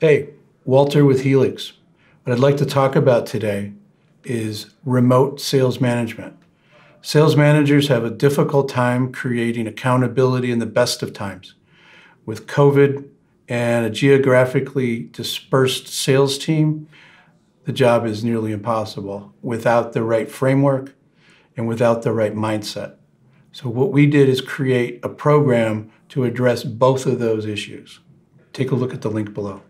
Hey, Walter with Helix. What I'd like to talk about today is remote sales management. Sales managers have a difficult time creating accountability in the best of times. With COVID and a geographically dispersed sales team, the job is nearly impossible without the right framework and without the right mindset. So, what we did is create a program to address both of those issues. Take a look at the link below.